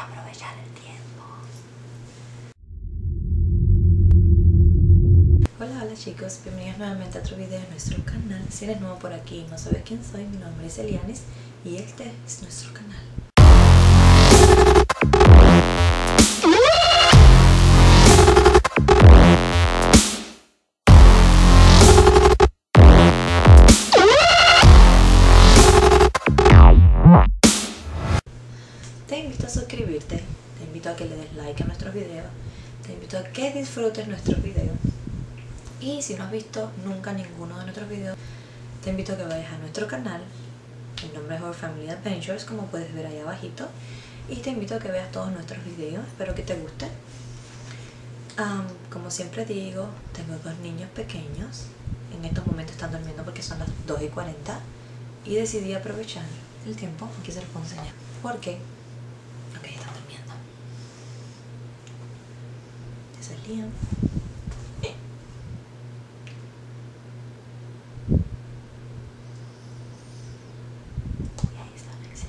aprovechar el tiempo. Hola, hola chicos, bienvenidos nuevamente a otro video de nuestro canal. Si eres nuevo por aquí y no sabes quién soy, mi nombre es Elianis y este es nuestro canal. Que le des like a nuestros videos, te invito a que disfrutes nuestros videos. Y si no has visto nunca ninguno de nuestros videos, te invito a que vayas a nuestro canal. Mi nombre es Our Family Adventures, como puedes ver ahí abajito. Y te invito a que veas todos nuestros videos, espero que te gusten. Como siempre digo, tengo dos niños pequeños. En estos momentos están durmiendo porque son las 2 y 40. Y decidí aprovechar el tiempo, aquí se los puedo enseñar. ¿Por qué? Ok, están durmiendo. Liam. Y ahí está Alexia.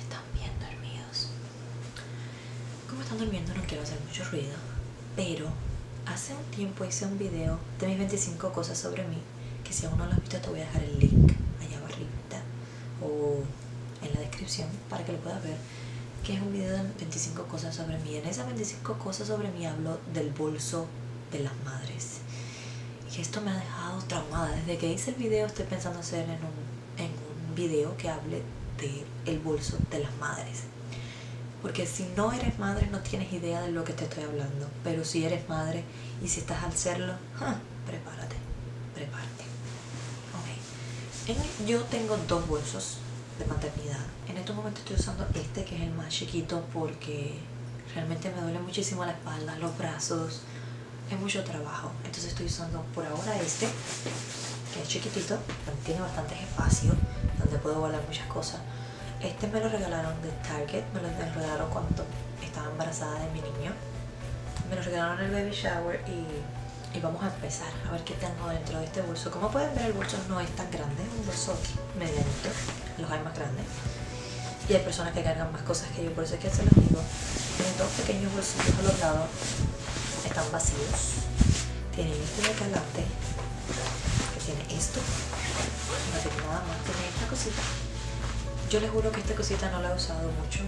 Están bien dormidos. Como están durmiendo no quiero hacer mucho ruido, pero hace un tiempo hice un video de mis 25 cosas sobre mí, que si aún no lo has visto te voy a dejar el link allá arribita o en la descripción para que lo puedas ver, que es un video de 25 cosas sobre mí. En esas 25 cosas sobre mí hablo del bolso de las madres. Y esto me ha dejado traumada. Desde que hice el video estoy pensando hacer en un, en un video que hable de el bolso de las madres. Porque si no eres madre no tienes idea de lo que te estoy hablando. Pero si eres madre y si estás al serlo, ¡ja! prepárate, prepárate. Ok. En- yo tengo dos bolsos de maternidad. En estos momentos estoy usando este que es el más chiquito porque realmente me duele muchísimo la espalda, los brazos. Es mucho trabajo. Entonces estoy usando por ahora este, que es chiquitito, tiene bastante espacio donde puedo guardar muchas cosas. Este me lo regalaron de Target, me lo regalaron cuando estaba embarazada de mi niño. Me lo regalaron en el baby shower y, y vamos a empezar a ver qué tengo dentro de este bolso. Como pueden ver el bolso no es tan grande, es un bolso medianito, los hay más grandes. Y hay personas que cargan más cosas que yo, por eso es que se los digo. Tienen dos pequeños bolsillos a los lados, están vacíos. Tienen este de acá adelante, que tiene esto, no tiene nada más, tiene esta cosita. Yo les juro que esta cosita no la he usado mucho.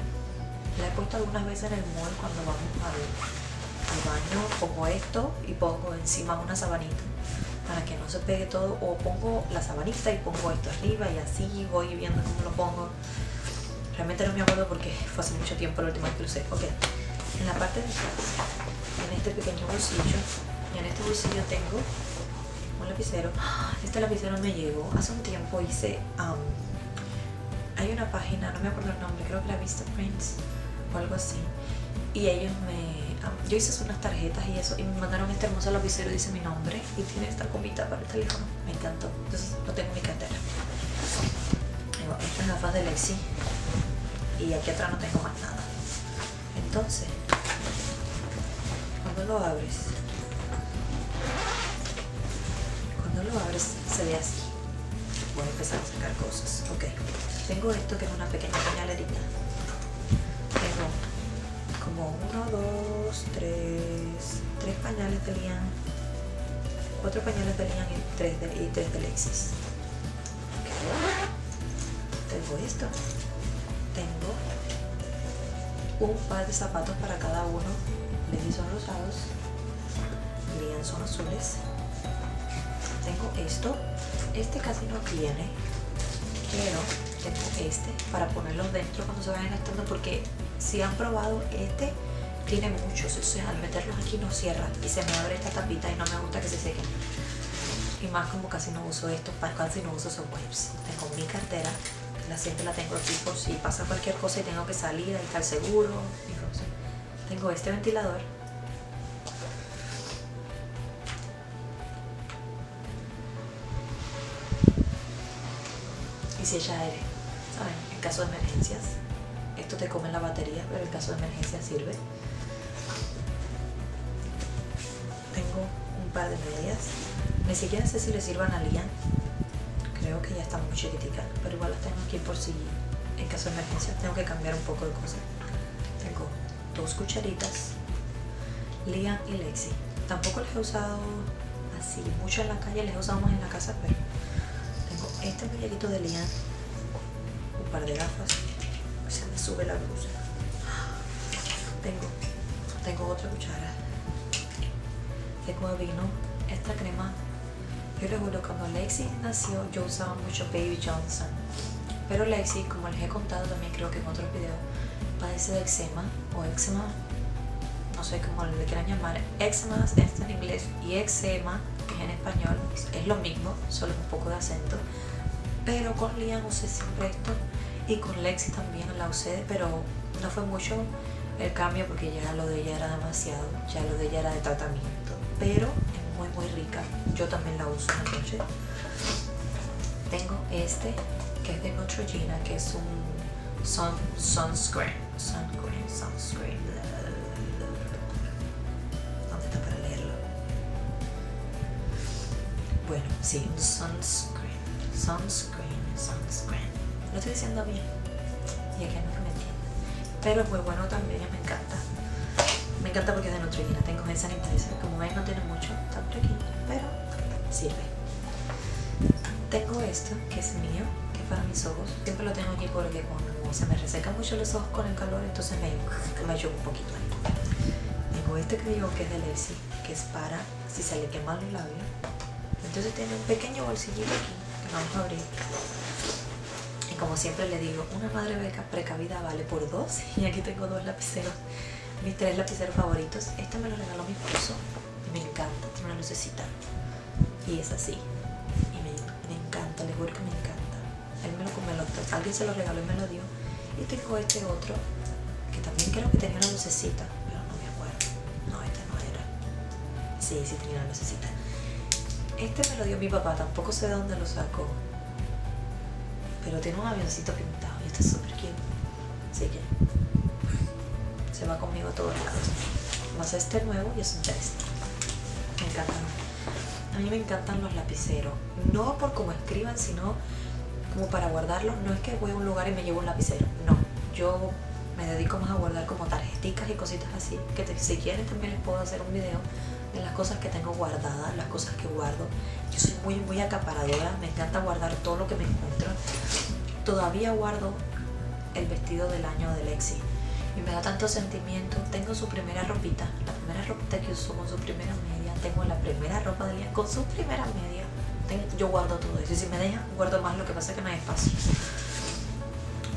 La he puesto algunas veces en el mall cuando vamos al, al baño. Pongo esto y pongo encima una sabanita para que no se pegue todo. O pongo la sabanita y pongo esto arriba y así voy viendo cómo lo pongo. Realmente no me acuerdo porque fue hace mucho tiempo la última vez que lo usé. Ok, en la parte de atrás, en este pequeño bolsillo, y en este bolsillo tengo un lapicero. Este lapicero me llegó. Hace un tiempo hice... am, hay una página, no me acuerdo el nombre, creo que la Vista Prints o algo así. Y ellos me. Yo hice unas tarjetas y eso, y me mandaron este hermoso lapicero, dice mi nombre, y tiene esta comita para el teléfono. Me encantó. Entonces lo tengo en mi cartera. Tengo estas gafas de Lexi, y aquí atrás no tengo más nada. Entonces, cuando lo abres, cuando lo abres, se ve así. Voy a empezar a sacar cosas. Ok. Tengo esto que es una pequeña pañalerita. Tengo como uno, dos, tres, tres pañales de Lian, cuatro pañales de Lian y tres de, y tres de Lexis. Tengo esto. Tengo un par de zapatos para cada uno. Lexis son rosados, Lian son azules. Tengo esto. Este casi no tiene, pero tengo este para ponerlos dentro cuando se vayan gastando porque si han probado este tiene muchos, entonces al meterlos aquí no cierran y se me abre esta tapita y no me gusta que se sequen. Y más como casi no uso esto, casi no uso esos wipes. Tengo mi cartera, la siempre la tengo aquí por si pasa cualquier cosa y tengo que salir, estar seguro. Tengo este ventilador. Y si echa aire, ¿saben? En caso de emergencias. Esto te come la batería, pero en caso de emergencia sirve. Par de medias. Ni siquiera sé si le sirvan a Lian. Creo que ya están muy chiquiticas, pero igual las tengo aquí por si en caso de emergencia tengo que cambiar un poco de cosas. Tengo dos cucharitas, Liam y Lexi. Tampoco les he usado así mucho en la calle, les he usado más en la casa, pero tengo este muñequito de Liam, un par de gafas, se me sube la luz. Tengo, tengo otra cuchara. Tengo vino, esta crema. Yo juro, cuando Lexi nació, yo usaba mucho Baby Johnson. Pero Lexi, como les he contado también, creo que en otros videos, padece de eczema o eczema, no sé cómo le quieran llamar. Eczema es en inglés y eczema, que es en español, es lo mismo, solo un poco de acento. Pero con Liam usé siempre esto y con Lexi también la usé, pero no fue mucho el cambio porque ya lo de ella era demasiado, ya lo de ella era de tratamiento, pero es muy muy rica, yo también la uso en la noche. Tengo este que es de Neutrogena, que es un sun, sunscreen, sunscreen, sunscreen, ¿dónde está para leerlo? Bueno, sí, un sunscreen, sunscreen, sunscreen, lo estoy diciendo bien, y que no me entiende pero es muy bueno también, me encanta. Me encanta porque es de Neutrogena. Tengo el sanitizer, como ven no tiene mucho, está pequeño, pero sirve. Tengo esto, que es mío, que es para mis ojos. Siempre lo tengo aquí porque cuando se me resecan mucho los ojos con el calor, entonces me, me ayuda un poquito ahí. Tengo este crayón que es de Lexi, que es para si se le queman los labios. Entonces tiene un pequeño bolsillito aquí que vamos a abrir y como siempre le digo, una madre beca precavida vale por dos. Y aquí tengo dos lapiceros, mis tres lapiceros favoritos. Este me lo regaló mi esposo y me encanta, tiene una lucecita. Y es así. Y me, encanta, le juro que me encanta. Él me lo, me alguien se lo regaló y me lo dio. Y tengo este otro, que también creo que tenía una lucecita, pero no me acuerdo. No, este no era. Sí, sí tenía una lucecita. Este me lo dio mi papá, tampoco sé de dónde lo sacó pero tiene un avioncito pintado y está súper cute. Así que se va conmigo a todos lados. Más este nuevo y es un test. Me encantan. A mí me encantan los lapiceros. No por cómo escriban, sino como para guardarlos. No es que voy a un lugar y me llevo un lapicero. No. Yo me dedico más a guardar como tarjeticas y cositas así. Que si quieren también les puedo hacer un video de las cosas que tengo guardadas, las cosas que guardo. Yo soy muy, muy acaparadora, me encanta guardar todo lo que me encuentro. Todavía guardo el vestido del año de Lexi y me da tanto sentimiento. Tengo su primera ropita, la primera ropita que usó con su primera media. Tengo la primera ropa de Liam con su primera media. yo guardo todo eso y si me dejan, guardo más. Lo que pasa es que no hay espacio.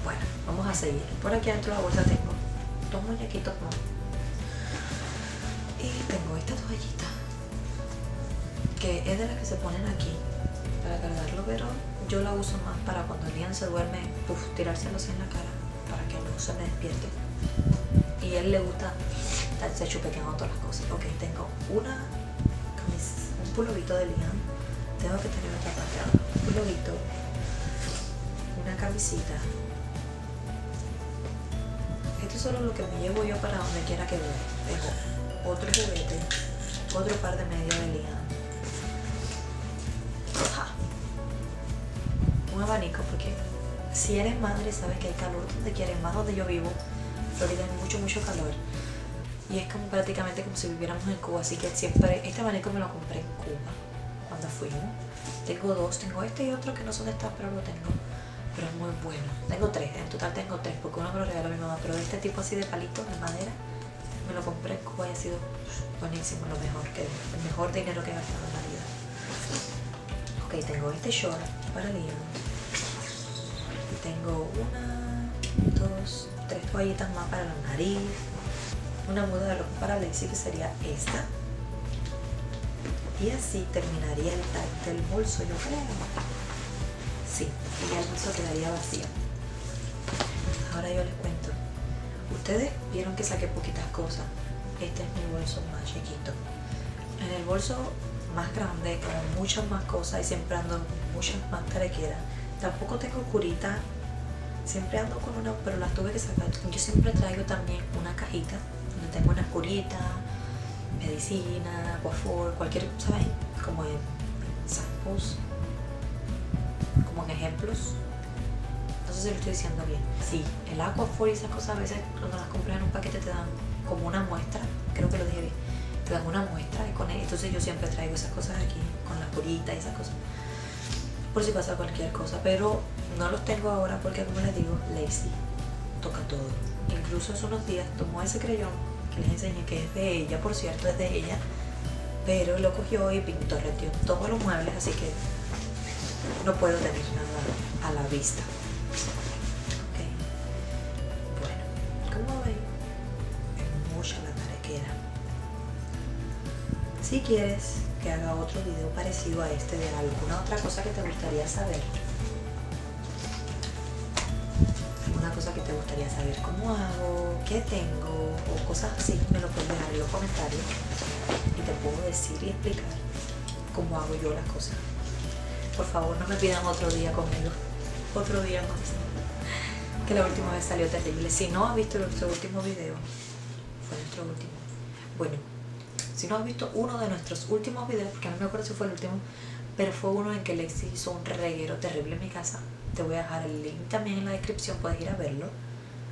Bueno, vamos a seguir. Por aquí dentro de la bolsa tengo dos muñequitos más y tengo esta toallita que es de las que se ponen aquí para cargarlo, pero yo la uso más para cuando Liam se duerme, puff, tirárselos en la cara se me despierte. Y a él le gusta estarse chupequeando todas las cosas. Ok, tengo una un pulovito de Liam. Tengo que tener otra parte Un pulovito, una camisita. Esto es solo lo que me llevo yo para donde quiera que vaya otro juguete, otro par de medias de Liam. Si eres madre sabes que hay calor donde quieres, más donde yo vivo, Florida hay mucho, mucho calor. Y es como prácticamente como si viviéramos en Cuba, así que siempre, este abanico me lo compré en Cuba, cuando fuimos. Tengo dos, tengo este y otro que no son de estas, pero lo tengo. Pero es muy bueno. Tengo tres, en total tengo tres, porque uno me lo regaló mi mamá, pero de este tipo así de palitos de madera me lo compré en Cuba y ha sido buenísimo, lo mejor que el mejor dinero que he gastado en la vida. Ok, tengo este short para Liam. Tengo una, dos, tres toallitas más para la nariz. Una muda de ropa para Lexi que sería esta. Y así terminaría el tag del bolso, yo creo. Sí, y el bolso quedaría vacío. Ahora yo les cuento Ustedes vieron que saqué poquitas cosas. Este es mi bolso más chiquito. En el bolso más grande, con muchas más cosas y siempre ando muchas más tarequeras. Tampoco tengo curita. Siempre ando con una, pero las tuve que sacar. Yo siempre traigo también una cajita donde tengo una curita, medicina, coafor, cualquier, ¿sabes? Como en samples, como en ejemplos. No sé si lo estoy diciendo bien. Sí, el Aquaphor y esas cosas a veces cuando las compras en un paquete te dan como una muestra, creo que lo dije bien, te dan una muestra y con él, entonces yo siempre traigo esas cosas aquí, con las curitas y esas cosas, por si pasa cualquier cosa, pero no los tengo ahora porque como les digo, lazy, toca todo. Incluso hace unos días tomó ese creyón que les enseñé que es de ella, por cierto, es de ella, pero lo cogió y pintó, retió todos los muebles, así que no puedo tener nada a la vista. Si quieres que haga otro video parecido a este de alguna otra cosa que te gustaría saber, alguna cosa que te gustaría saber cómo hago, qué tengo o cosas así, me lo puedes dejar en los comentarios y te puedo decir y explicar cómo hago yo las cosas. Por favor, no me pidan otro día conmigo. Otro día más. Que la última vez salió terrible. Si no has visto nuestro último video, fue nuestro último. Bueno, si no has visto uno de nuestros últimos videos, porque no me acuerdo si fue el último, pero fue uno en que Lexi hizo un reguero terrible en mi casa. Te voy a dejar el link también en la descripción, puedes ir a verlo.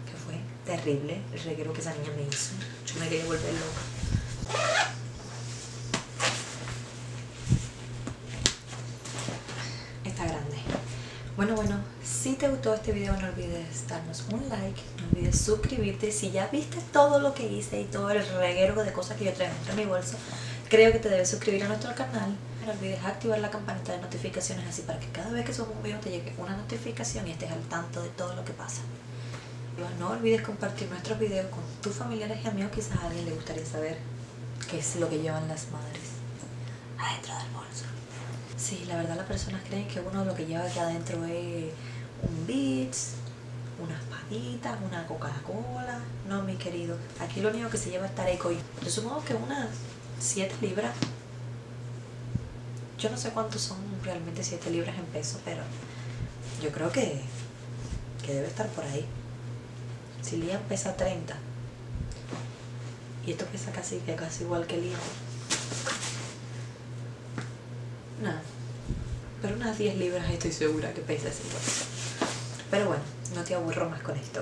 Que fue terrible el reguero que esa niña me hizo. Yo me quería volver loca. Está grande. Bueno, bueno, si te gustó este video no olvides darnos un like, no olvides suscribirte. Si ya viste todo lo que hice y todo el reguero de cosas que yo traigo dentro de mi bolso, creo que te debes suscribir a nuestro canal. No olvides activar la campanita de notificaciones así para que cada vez que subamos un video te llegue una notificación y estés al tanto de todo lo que pasa. No olvides compartir nuestros videos con tus familiares y amigos, quizás a alguien le gustaría saber qué es lo que llevan las madres adentro del bolso. Sí, la verdad las personas creen que uno lo que lleva aquí adentro es un Beats, unas paditas, una Coca-Cola. No, mi querido, aquí lo único que se lleva es tareco. Yo supongo que unas 7 libras. Yo no sé cuántos son realmente 7 libras en peso, pero yo creo que, que debe estar por ahí. Si Liam pesa 30 y esto pesa casi, casi igual que Liam. Nada. Pero unas 10 libras estoy segura que pesa igual. Pero bueno, no te aburro más con esto.